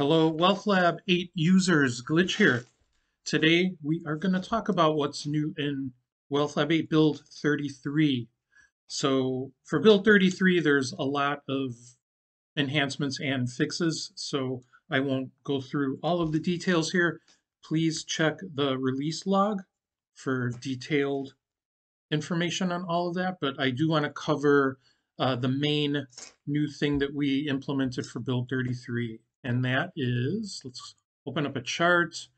Hello, Wealth Lab 8 users, Glitch here. Today we are going to talk about what's new in Wealth Lab 8 Build 33. So for Build 33, there's a lot of enhancements and fixes, so I won't go through all of the details here. Please check the release log for detailed information on all of that, but I do want to cover uh, the main new thing that we implemented for Build 33 and that is, let's open up a chart.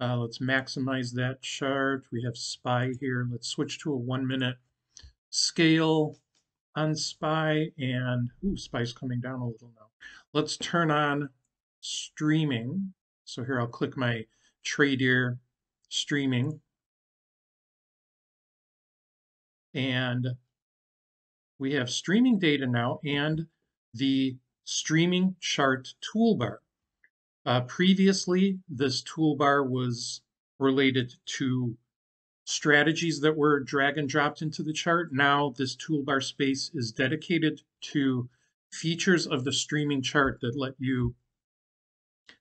Uh, let's maximize that chart. We have SPY here. Let's switch to a one minute scale on SPY and, ooh, SPY's coming down a little now. Let's turn on streaming. So here I'll click my trade Trader streaming. And we have streaming data now and the streaming chart toolbar. Uh, previously, this toolbar was related to strategies that were drag and dropped into the chart. Now this toolbar space is dedicated to features of the streaming chart that let you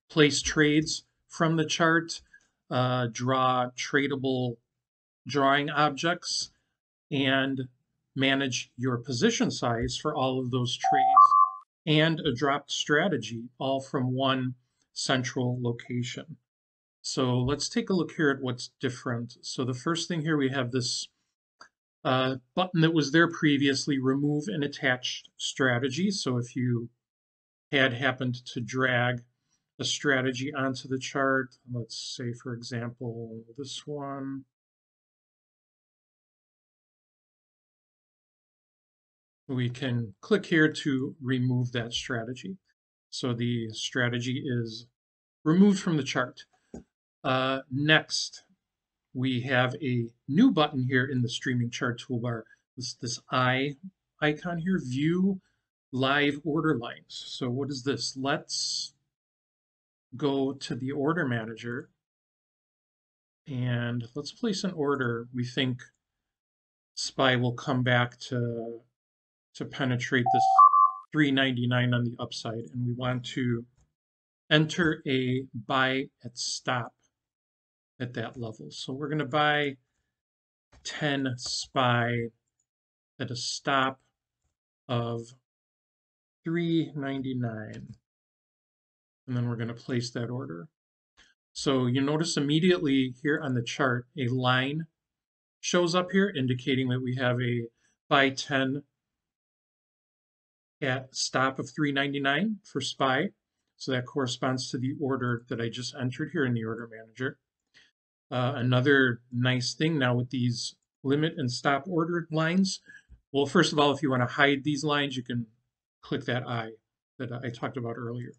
place trades from the chart, uh, draw tradable drawing objects, and manage your position size for all of those trades and a dropped strategy, all from one central location. So let's take a look here at what's different. So the first thing here, we have this uh, button that was there previously, remove and attach strategy. So if you had happened to drag a strategy onto the chart, let's say, for example, this one, we can click here to remove that strategy. So the strategy is removed from the chart. Uh, next, we have a new button here in the streaming chart toolbar. This, this eye icon here, view live order lines. So what is this? Let's go to the order manager and let's place an order. We think SPY will come back to to penetrate this 399 on the upside and we want to enter a buy at stop at that level. So we're going to buy 10 SPY at a stop of 399 and then we're going to place that order. So you notice immediately here on the chart a line shows up here indicating that we have a buy 10 at stop of 399 for SPY. So that corresponds to the order that I just entered here in the order manager. Uh, another nice thing now with these limit and stop order lines. Well, first of all, if you want to hide these lines, you can click that eye that I talked about earlier.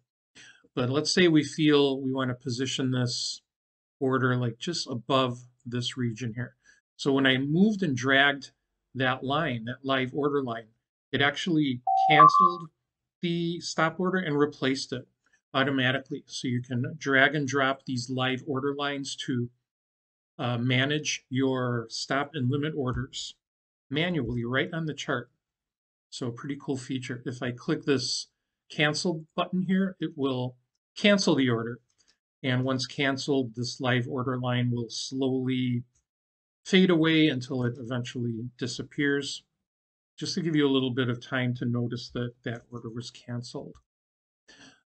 But let's say we feel we want to position this order like just above this region here. So when I moved and dragged that line, that live order line, it actually canceled the stop order and replaced it automatically. So you can drag and drop these live order lines to uh, manage your stop and limit orders manually right on the chart. So pretty cool feature. If I click this cancel button here, it will cancel the order. And once canceled, this live order line will slowly fade away until it eventually disappears just to give you a little bit of time to notice that that order was canceled.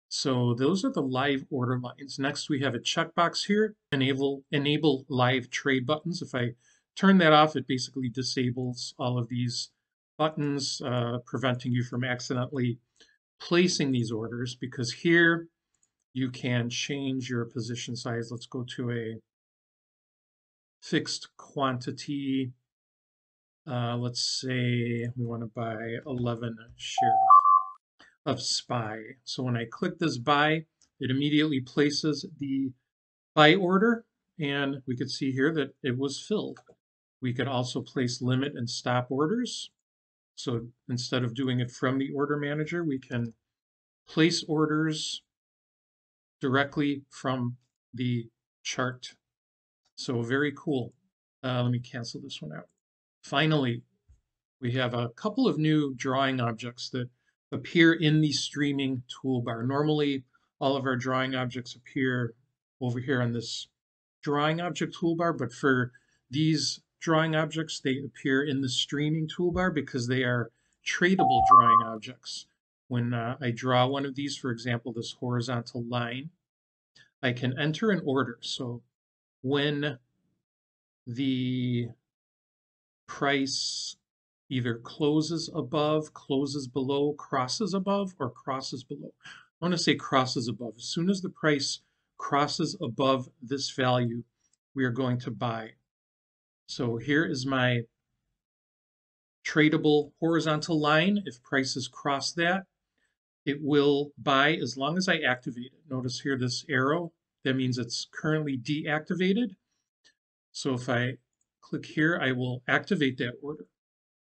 So those are the live order lines. Next, we have a checkbox here, enable, enable live trade buttons. If I turn that off, it basically disables all of these buttons, uh, preventing you from accidentally placing these orders because here you can change your position size. Let's go to a fixed quantity uh, let's say we want to buy 11 shares of SPY. So when I click this buy, it immediately places the buy order and we could see here that it was filled. We could also place limit and stop orders. So instead of doing it from the order manager, we can place orders directly from the chart. So very cool. Uh, let me cancel this one out. Finally, we have a couple of new drawing objects that appear in the streaming toolbar. Normally, all of our drawing objects appear over here on this drawing object toolbar, but for these drawing objects, they appear in the streaming toolbar because they are tradable drawing objects. When uh, I draw one of these, for example, this horizontal line, I can enter an order. So when the price either closes above, closes below, crosses above, or crosses below. I want to say crosses above. As soon as the price crosses above this value, we are going to buy. So here is my tradable horizontal line. If prices cross that, it will buy as long as I activate it. Notice here this arrow, that means it's currently deactivated. So if I click here, I will activate that order.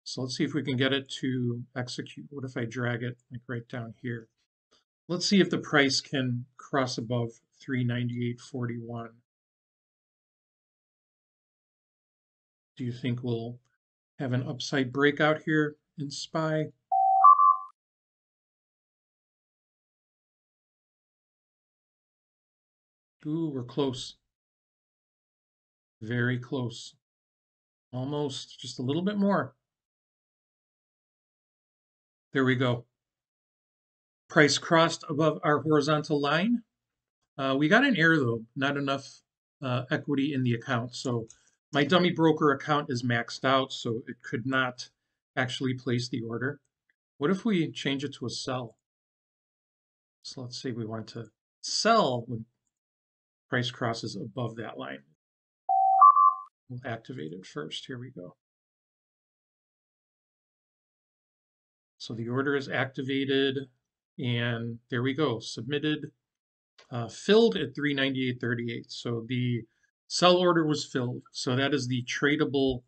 So let's see if we can get it to execute. What if I drag it like right down here? Let's see if the price can cross above 398.41. Do you think we'll have an upside breakout here in SPY? Ooh, we're close. Very close. Almost, just a little bit more. There we go. Price crossed above our horizontal line. Uh, we got an error though, not enough uh, equity in the account. So my dummy broker account is maxed out, so it could not actually place the order. What if we change it to a sell? So let's say we want to sell when price crosses above that line. We'll activate it first. Here we go. So the order is activated and there we go, submitted, uh, filled at 398.38. So the sell order was filled. So that is the tradable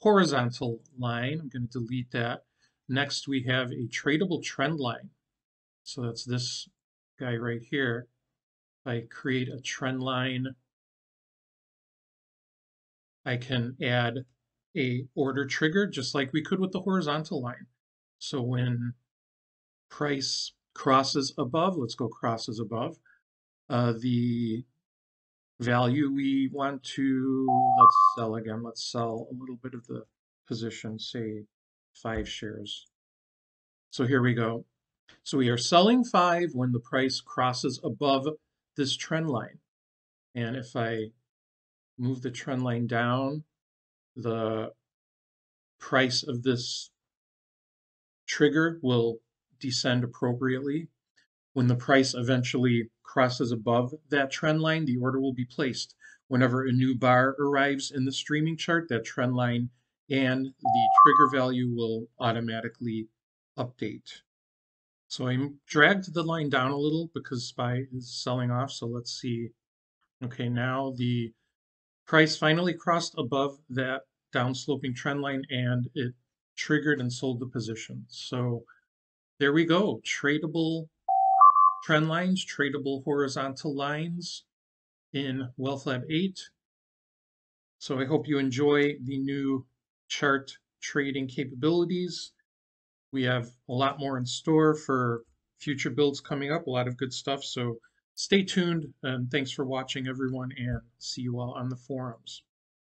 horizontal line. I'm going to delete that. Next, we have a tradable trend line. So that's this guy right here. I create a trend line, I can add a order trigger just like we could with the horizontal line. So when price crosses above, let's go crosses above, uh, the value we want to, let's sell again, let's sell a little bit of the position, say five shares. So here we go. So we are selling five when the price crosses above this trend line. And if I move the trend line down, the price of this trigger will descend appropriately. When the price eventually crosses above that trend line, the order will be placed. Whenever a new bar arrives in the streaming chart, that trend line and the trigger value will automatically update. So I dragged the line down a little because SPY is selling off. So let's see. Okay, now the price finally crossed above that downsloping trend line and it triggered and sold the position. So there we go. Tradable trend lines, tradable horizontal lines in WealthLab 8. So I hope you enjoy the new chart trading capabilities. We have a lot more in store for future builds coming up, a lot of good stuff. So stay tuned and thanks for watching everyone and see you all on the forums.